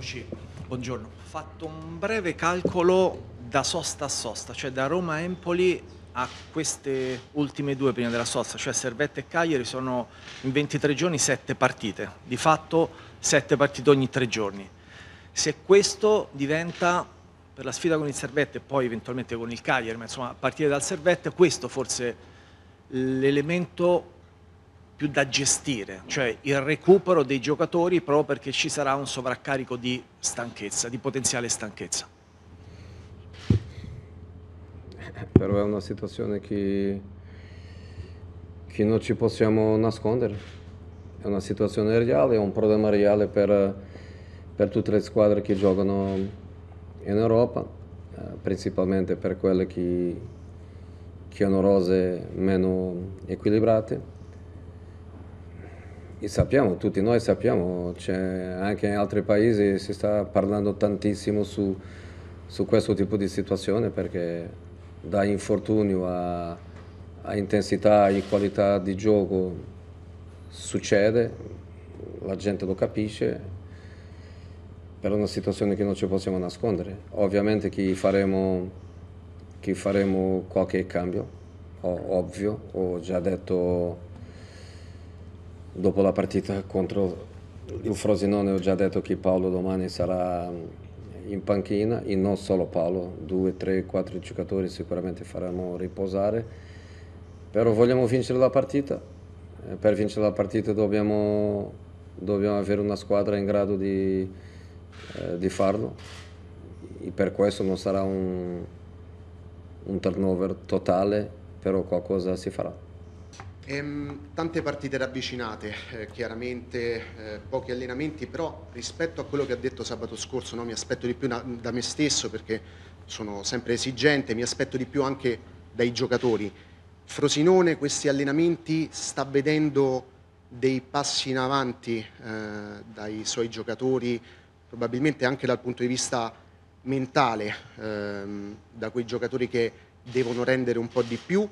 Eccoci, buongiorno. Ho fatto un breve calcolo da sosta a sosta, cioè da Roma a Empoli a queste ultime due prima della sosta, cioè Servette e Cagliari, sono in 23 giorni sette partite, di fatto sette partite ogni tre giorni. Se questo diventa per la sfida con il Servette e poi eventualmente con il Cagliari, ma insomma a partire dal Servette, questo forse l'elemento più da gestire, cioè il recupero dei giocatori proprio perché ci sarà un sovraccarico di stanchezza, di potenziale stanchezza. Però è una situazione che, che non ci possiamo nascondere, è una situazione reale, è un problema reale per, per tutte le squadre che giocano in Europa, eh, principalmente per quelle che, che hanno rose meno equilibrate e sappiamo, tutti noi sappiamo, anche in altri paesi si sta parlando tantissimo su, su questo tipo di situazione perché da infortunio a, a intensità e qualità di gioco succede, la gente lo capisce, per una situazione che non ci possiamo nascondere. Ovviamente che faremo, che faremo qualche cambio, ovvio, ho già detto dopo la partita contro il Frosinone ho già detto che Paolo domani sarà in panchina e non solo Paolo, due, tre, quattro giocatori sicuramente faremo riposare, però vogliamo vincere la partita, eh, per vincere la partita dobbiamo, dobbiamo avere una squadra in grado di, eh, di farlo. E per questo non sarà un, un turnover totale, però qualcosa si farà. Ehm, tante partite ravvicinate, eh, chiaramente eh, pochi allenamenti, però rispetto a quello che ha detto sabato scorso no, mi aspetto di più da, da me stesso perché sono sempre esigente, mi aspetto di più anche dai giocatori. Frosinone questi allenamenti sta vedendo dei passi in avanti eh, dai suoi giocatori, probabilmente anche dal punto di vista mentale, ehm, da quei giocatori che devono rendere un po' di più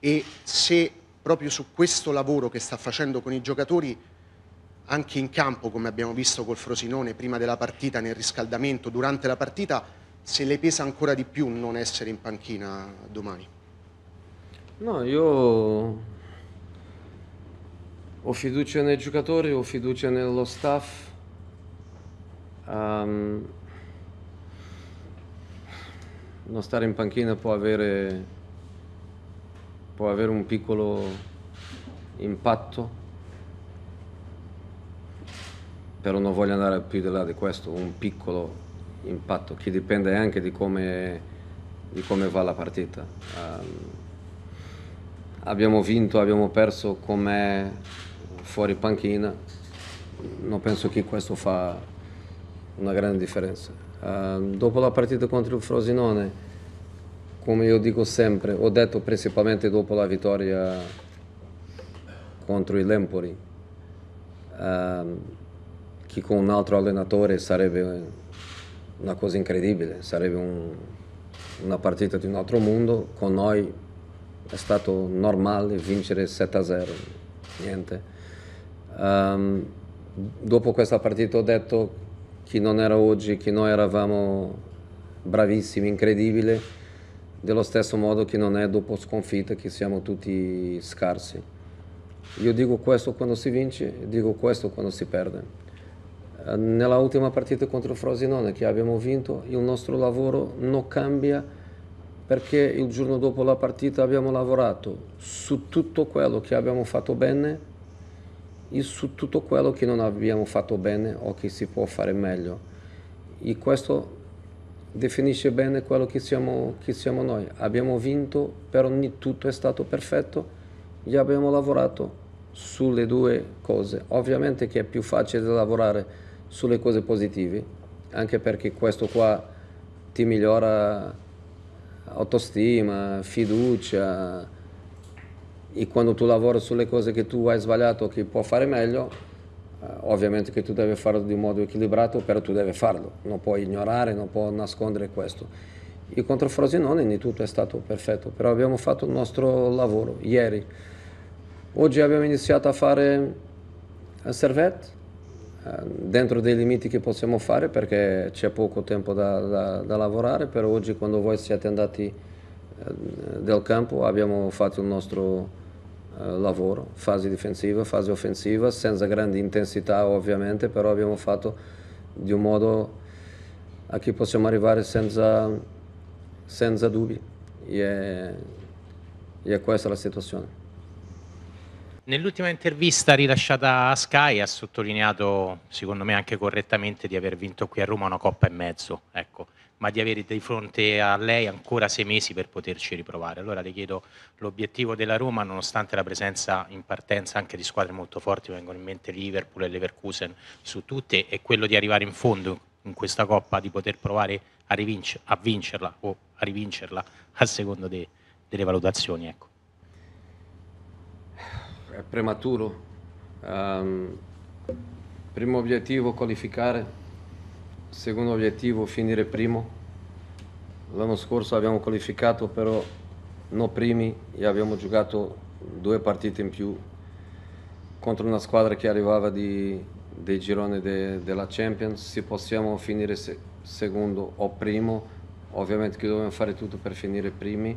e se proprio su questo lavoro che sta facendo con i giocatori anche in campo, come abbiamo visto col Frosinone prima della partita, nel riscaldamento, durante la partita, se le pesa ancora di più non essere in panchina domani? No, io ho fiducia nei giocatori, ho fiducia nello staff. Um, non stare in panchina può avere può avere un piccolo impatto, però non voglio andare più di là di questo, un piccolo impatto che dipende anche di come, di come va la partita. Um, abbiamo vinto, abbiamo perso com'è fuori panchina, non penso che questo fa una grande differenza. Uh, dopo la partita contro il Frosinone come io dico sempre, ho detto principalmente dopo la vittoria contro il Lempori, ehm, che con un altro allenatore sarebbe una cosa incredibile, sarebbe un, una partita di un altro mondo, con noi è stato normale vincere 7-0, niente. Um, dopo questa partita ho detto che non era oggi, che noi eravamo bravissimi, incredibili, dello stesso modo che non è dopo sconfitta che siamo tutti scarsi. Io dico questo quando si vince, dico questo quando si perde. Eh, nella ultima partita contro Frosinone che abbiamo vinto, il nostro lavoro non cambia perché il giorno dopo la partita abbiamo lavorato su tutto quello che abbiamo fatto bene e su tutto quello che non abbiamo fatto bene o che si può fare meglio. E questo definisce bene quello che siamo, che siamo noi. Abbiamo vinto, però non tutto è stato perfetto e abbiamo lavorato sulle due cose. Ovviamente che è più facile lavorare sulle cose positive, anche perché questo qua ti migliora autostima, fiducia e quando tu lavori sulle cose che tu hai sbagliato che può fare meglio ovviamente che tu devi farlo di modo equilibrato, però tu devi farlo, non puoi ignorare, non puoi nascondere questo. Il contro Frosinone di tutto è stato perfetto, però abbiamo fatto il nostro lavoro ieri. Oggi abbiamo iniziato a fare il servette, dentro dei limiti che possiamo fare perché c'è poco tempo da, da, da, lavorare, però oggi quando voi siete andati eh, del campo abbiamo fatto il nostro eh, lavoro, fase difensiva, fase offensiva, senza grande intensità ovviamente, però abbiamo fatto di un modo a cui possiamo arrivare senza, senza dubbi e, questa è la situazione. Nell'ultima intervista rilasciata a Sky ha sottolineato, secondo me anche correttamente, di aver vinto qui a Roma una coppa e mezzo, ecco, ma di avere di fronte a lei ancora sei mesi per poterci riprovare. Allora le chiedo l'obiettivo della Roma, nonostante la presenza in partenza anche di squadre molto forti, vengono in mente Liverpool e Leverkusen su tutte, è quello di arrivare in fondo in questa coppa, di poter provare a, a vincerla o a rivincerla a secondo de delle valutazioni. Ecco è prematuro. Um, primo obiettivo qualificare, secondo obiettivo finire primo. L'anno scorso abbiamo qualificato però non primi e abbiamo giocato due partite in più contro una squadra che arrivava di, dei gironi de, della Champions. Se possiamo finire se, secondo o primo, ovviamente che dobbiamo fare tutto per finire primi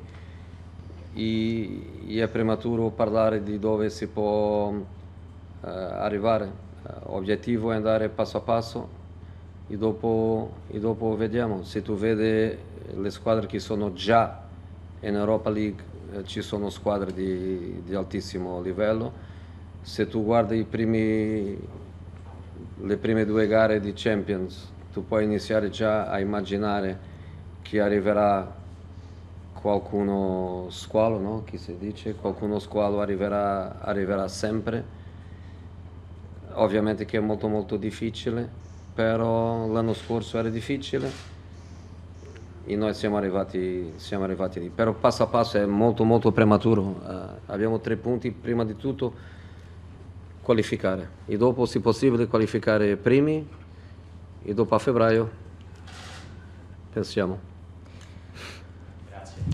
e, e è prematuro parlare di dove si può uh, arrivare. L'obiettivo è andare passo a passo e dopo, e dopo vediamo. Se tu vedi le squadre che sono già in Europa League, eh, ci sono squadre di, di, altissimo livello. Se tu guardi primi, le prime due gare di Champions, tu puoi iniziare già a immaginare che arriverà qualcuno squalo, no? Chi si dice, qualcuno squalo arriverà, arriverà sempre. Ovviamente che è molto molto difficile, però l'anno scorso era difficile e noi siamo arrivati, siamo arrivati lì. Però passo a passo è molto molto prematuro. Uh, abbiamo tre punti, prima di tutto qualificare e dopo se possibile qualificare primi e dopo a febbraio pensiamo.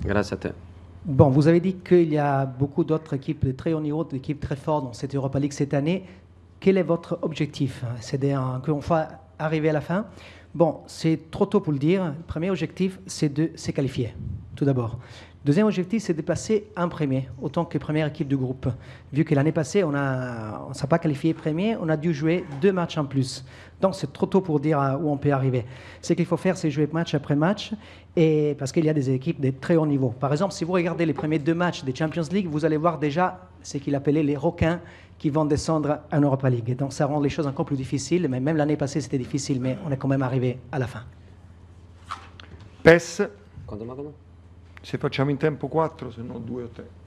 Grâce à toi. Bon, vous avez dit qu'il y a beaucoup d'autres équipes de très haut niveau, d'équipes très fortes dans cette Europa League cette année. Quel est votre objectif C'est qu'on soit arriver à la fin Bon, c'est trop tôt pour le dire. Premier objectif, c'est de se qualifier, tout d'abord. Deuxième objectif, c'est de passer un premier, autant que première équipe du groupe. Vu que l'année passée, on ne s'est pas qualifié premier, on a dû jouer deux matchs en plus. Donc c'est trop tôt pour dire où on peut arriver. Ce qu'il faut faire, c'est jouer match après match, et parce qu'il y a des équipes de très haut niveau. Par exemple, si vous regardez les premiers deux matchs des Champions League, vous allez voir déjà ce qu'il appelait les requins qui vont descendre en Europa League. Donc ça rend les choses encore plus difficiles, mais même l'année passée, c'était difficile, mais on est quand même arrivé à la fin. PES? Se facciamo in tempo 4, se no 2 o 3.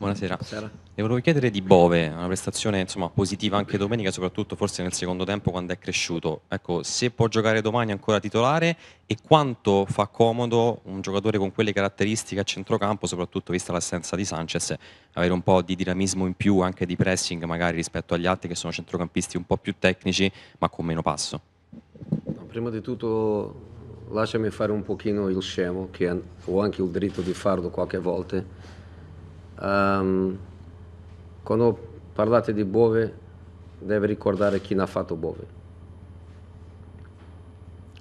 Buonasera. Buonasera. Le volevo chiedere di Bove, una prestazione insomma, positiva anche domenica, soprattutto forse nel secondo tempo quando è cresciuto. Ecco, se può giocare domani ancora titolare e quanto fa comodo un giocatore con quelle caratteristiche a centrocampo, soprattutto vista l'assenza di Sanchez, avere un po' di dinamismo in più, anche di pressing magari rispetto agli altri che sono centrocampisti un po' più tecnici ma con meno passo. Prima di tutto lasciami fare un pochino il scemo, che ho anche il diritto di farlo qualche volta. Um, quando parlate di Bove, deve ricordare chi ne ha fatto Bove.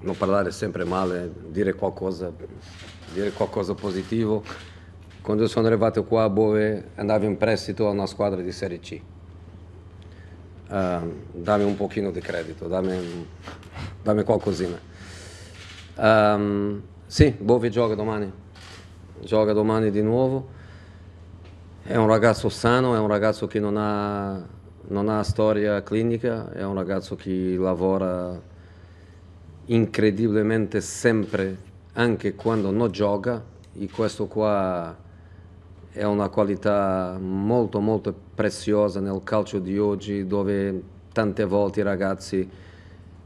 Non parlare sempre male, dire qualcosa, dire qualcosa positivo. Quando sono arrivato qua a Bove andavo in prestito a una squadra di Serie C. Uh, dammi un pochino di credito, dammi, dammi qualcosina. Um, sì, Bove gioca domani, gioca domani di nuovo. È un ragazzo sano, è un ragazzo che non ha, non ha storia clinica, è un ragazzo che lavora incredibilmente sempre, anche quando non gioca. E questo qua è una qualità molto molto preziosa nel calcio di oggi, dove tante volte i ragazzi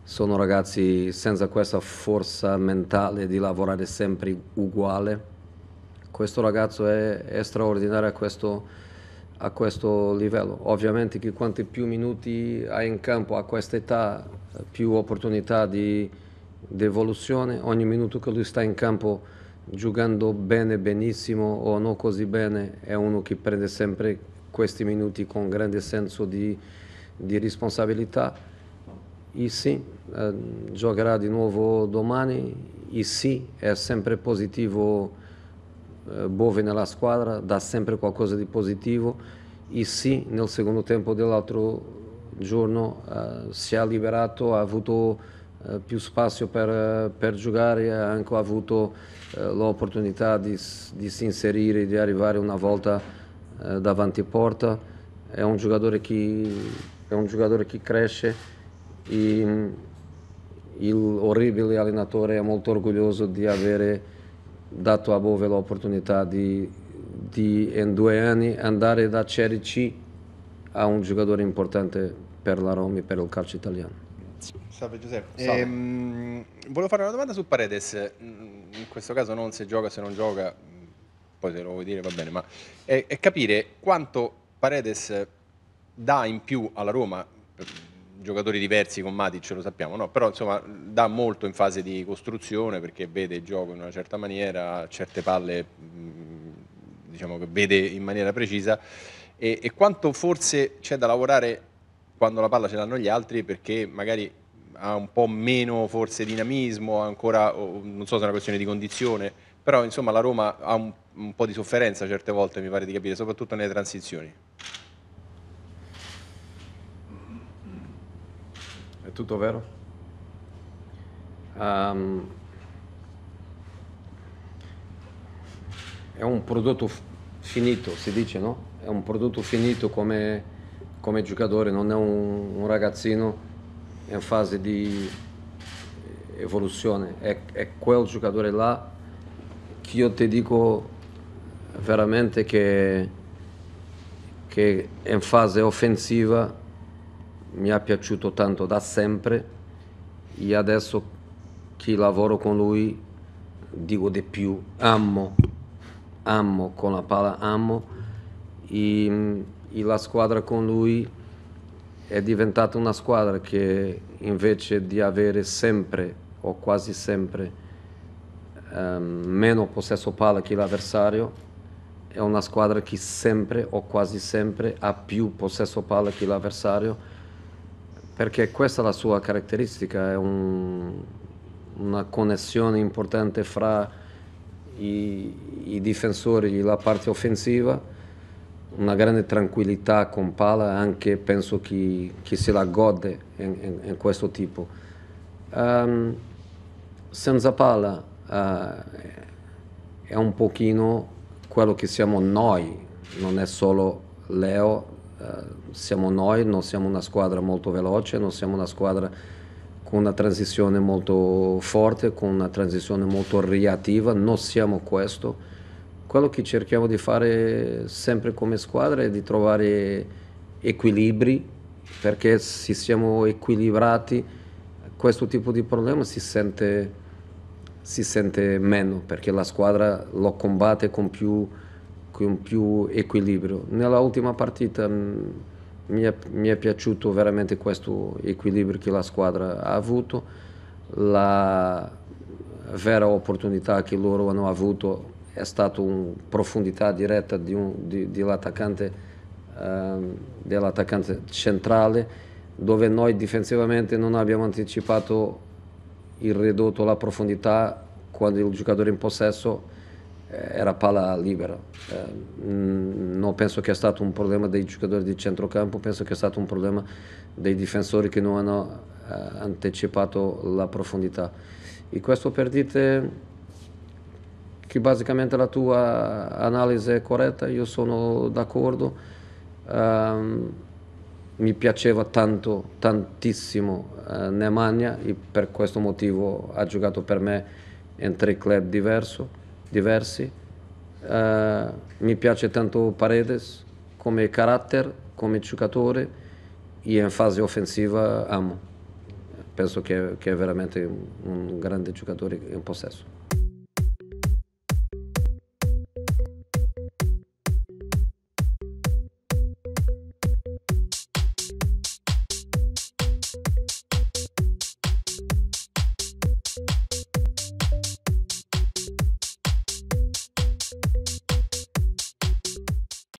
sono ragazzi senza questa forza mentale di lavorare sempre uguale. Questo ragazzo è, è straordinario a questo, a questo, livello. Ovviamente che quanti più minuti hai in campo a questa età, più opportunità di, di evoluzione. Ogni minuto che lui sta in campo giocando bene, benissimo o non così bene, è uno che prende sempre questi minuti con grande senso di, di responsabilità. E sì, eh, giocherà di nuovo domani. E sì, è sempre positivo Bove nella squadra, dà sempre qualcosa di positivo. E sì, nel secondo tempo dell'altro giorno eh, si è liberato, ha avuto eh, più spazio per, per giocare, ha anche avuto eh, l'opportunità di, di si inserire, di arrivare una volta eh, davanti porta. È un giocatore che, è un giocatore che cresce e il orribile allenatore è molto orgoglioso di avere dato a Bove l'opportunità di, di in due anni andare da Serie C a un giocatore importante per la Roma e per il calcio italiano. Salve Giuseppe. Salve. Ehm, volevo fare una domanda su Paredes, Mm, in questo caso non se gioca, se non gioca, poi se lo vuoi dire va bene, ma è, è capire quanto Paredes dà in più alla Roma, giocatori diversi con Matic lo sappiamo, no? però insomma dà molto in fase di costruzione perché vede il gioco in una certa maniera, certe palle mm, diciamo che vede in maniera precisa e, e quanto forse c'è da lavorare quando la palla ce l'hanno gli altri perché magari ha un po' meno forse dinamismo, ancora, non so se è una questione di condizione, però insomma la Roma ha un, un po' di sofferenza certe volte, mi pare di capire, soprattutto nelle transizioni. Tutto vero? Ehm, è un prodotto finito, si dice, no? È un prodotto finito come, come giocatore, non è un, un ragazzino in fase di evoluzione. È, è quel giocatore là che io ti dico veramente che, che in fase offensiva mi è piaciuto tanto da sempre e adesso che lavoro con lui dico di più, amo, amo con la palla, amo. E, e la squadra con lui è diventata una squadra che invece di avere sempre o quasi sempre ehm, meno possesso palla che l'avversario è una squadra che sempre o quasi sempre ha più possesso palla che l'avversario perché questa è la sua caratteristica, è un- una connessione importante fra i, i difensori e la parte offensiva, una grande tranquillità con palla, anche penso che, che se la gode in, in- in questo tipo. Ehm, senza palla eh, è un pochino quello che siamo noi, non è solo Leo, siamo noi, non siamo una squadra molto veloce, non siamo una squadra con una transizione molto forte, con una transizione molto reattiva, non siamo questo. Quello che cerchiamo di fare sempre come squadra è di trovare equilibri, perché se siamo equilibrati questo tipo di problema si sente si sente meno perché la squadra lo combatte con più, con più equilibrio. Nella ultima partita mh, mi è, mi è piaciuto veramente questo equilibrio che la squadra ha avuto, la vera opportunità che loro hanno avuto è stata una profondità diretta di di- dell'attaccante ehm, dell'attaccante centrale dove noi difensivamente non abbiamo anticipato il ridotto la profondità quando il giocatore in possesso era palla libera. Eh, non penso che sia stato un problema dei giocatori di centrocampo, penso che è stato un problema dei difensori che non hanno eh, anticipato la profondità. E questo per dire che basicamente la tua analisi è corretta, io sono d'accordo. Ehm, mi piaceva tanto, tantissimo eh, Nemanja e per questo motivo ha giocato per me in tre club diverso- diversi. Eh, mi piace tanto Paredes come carattere, come giocatore e in fase offensiva amo. Penso che, che è veramente un, un grande giocatore in possesso.